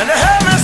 and a heaven.